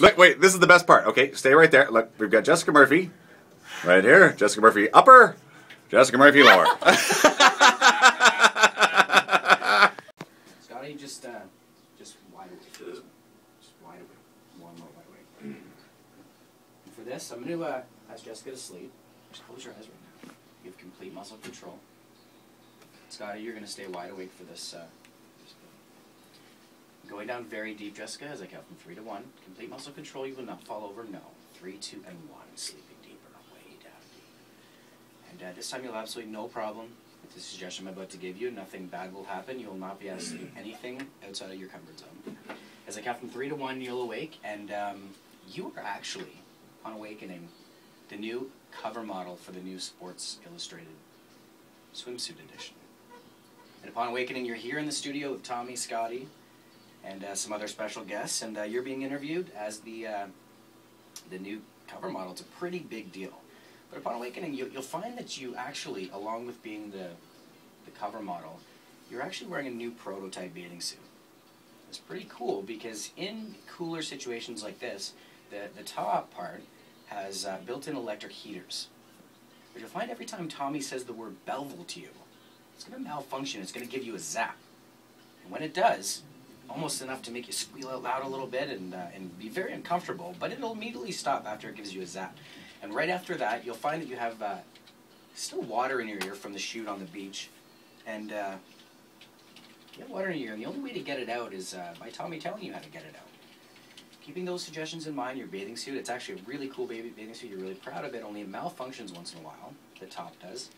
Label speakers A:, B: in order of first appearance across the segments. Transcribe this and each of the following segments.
A: Look, wait, this is the best part. Okay, stay right there. Look, we've got Jessica Murphy right here. Jessica Murphy upper, Jessica Murphy lower.
B: Scotty, just uh, just wide awake. Just wide awake. One more wide awake. And for this, I'm going to uh, ask Jessica to sleep. Just close your eyes right now. You have complete muscle control. Scotty, you're going to stay wide awake for this. Uh, going down very deep, Jessica, as I count from three to one. Complete muscle control. You will not fall over. No. Three, two, and one. Sleeping deeper, way down deep. And uh, this time you'll have absolutely no problem with the suggestion I'm about to give you. Nothing bad will happen. You will not be asked to do anything outside of your comfort zone. As I count from three to one, you'll awake, and um, you are actually, on awakening, the new cover model for the new Sports Illustrated swimsuit edition. And upon awakening, you're here in the studio with Tommy, Scotty, and uh, some other special guests, and uh, you're being interviewed as the uh, the new cover model. It's a pretty big deal. But upon awakening, you, you'll find that you actually, along with being the the cover model, you're actually wearing a new prototype bathing suit. It's pretty cool because in cooler situations like this, the, the top part has uh, built-in electric heaters. But you'll find every time Tommy says the word Belleville to you, it's going to malfunction. It's going to give you a zap. And when it does, almost enough to make you squeal out loud a little bit and, uh, and be very uncomfortable, but it'll immediately stop after it gives you a zap. And right after that, you'll find that you have uh, still water in your ear from the shoot on the beach. And uh, you have water in your ear, and the only way to get it out is uh, by Tommy telling you how to get it out. Keeping those suggestions in mind, your bathing suit, it's actually a really cool baby bathing suit. You're really proud of it, only it malfunctions once in a while. The top does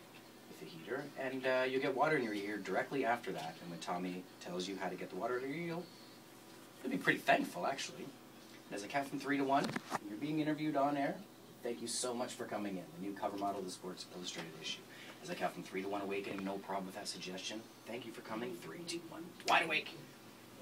B: with the heater. And uh, you'll get water in your ear directly after that. And when Tommy tells you how to get the water in your ear, you'll, you'll be pretty thankful, actually. And as I count from three to one, you're being interviewed on air. Thank you so much for coming in. The new cover model of the Sports Illustrated issue. As I count from three to one, awakening, no problem with that suggestion. Thank you for coming. Three, two, one, wide awake.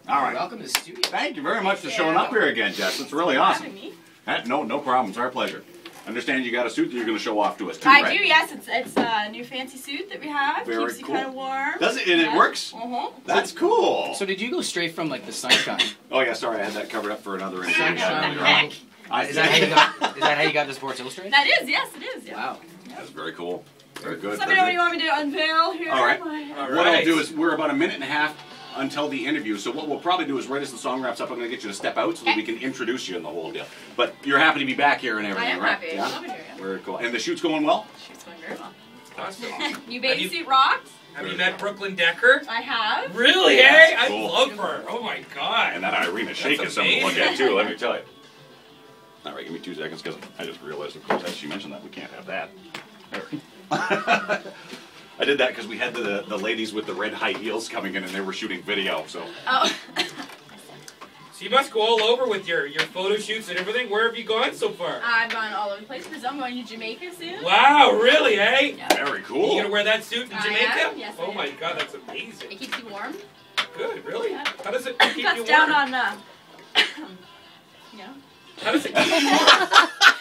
A: All right.
B: Welcome to the studio.
A: Thank you very much for showing up here again, Jess. It's really awesome.
C: Having me.
A: Uh, No, no problem. It's our pleasure. Understand you got a suit that you're going to show off to us too,
C: I
A: right?
C: do, yes. It's it's a new fancy suit that we have.
A: Very
C: Keeps you
A: cool.
C: kind of warm.
A: Does it? And it works?
C: Uh-huh.
A: That's cool.
B: So did you go straight from like the sunshine?
A: Oh yeah, sorry, I had that covered up for another interview.
B: Sunshine.
A: earlier on.
C: Heck.
A: I-
B: Is that how you got? Is that how you got the Sports Illustrated?
C: That is, yes, it is. Yeah.
B: Wow.
A: That's very cool. Very good.
C: So let me know what you want me to unveil here.
A: All right.
C: My-
D: All
A: What I'll do is we're about a minute and a half until the interview. So what we'll probably do is right as the song wraps up, I'm going to get you to step out so that we can introduce you in the whole deal. But you're happy to be back here and
C: I
A: everything,
C: am
A: right?
C: happy.
A: Yeah.
C: I love it here. Yeah.
A: Very cool. And the shoot's going well.
C: She's going very well.
D: Awesome.
C: New
D: Have
C: bathing
D: you-
C: suit rocks.
D: Have you met Brooklyn Decker?
C: I have.
D: Really,
A: Yeah,
D: eh?
A: that's
D: I
A: cool.
D: love her. Oh my god.
A: And that Irina Shayk
D: That's
A: is something to look at too. Let me tell you. All right, give me two seconds because I just realized, of course, as she mentioned that we can't have that. There. I did that because we had the the ladies with the red high heels coming in and they were shooting video. So
C: Oh.
D: So you must go all over with your, your photo shoots and everything. Where have you gone so far?
C: I've gone all over the place. because I'm going to Jamaica soon.
D: Wow, really, eh?
C: Yeah.
A: very cool.
D: You
A: cool.
D: gonna wear that suit in
C: I
D: Jamaica?
C: am, yes, I
D: oh
C: am.
D: my god, that's amazing.
C: It keeps you warm.
D: Good, really?
C: Yeah.
D: How does it
C: It
D: keep
C: cuts
D: you
C: down
D: warm?
C: on, uh, you know.
D: How does it keep you warm?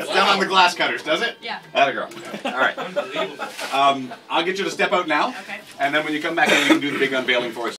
A: Cuts down on the glass cutters, does it?
C: Yeah.
A: That a girl. All right.
D: Unbelievable.
A: Um, I'll get you to step out now,
C: Okay.
A: and then when you come back in, you can do the big unveiling for us.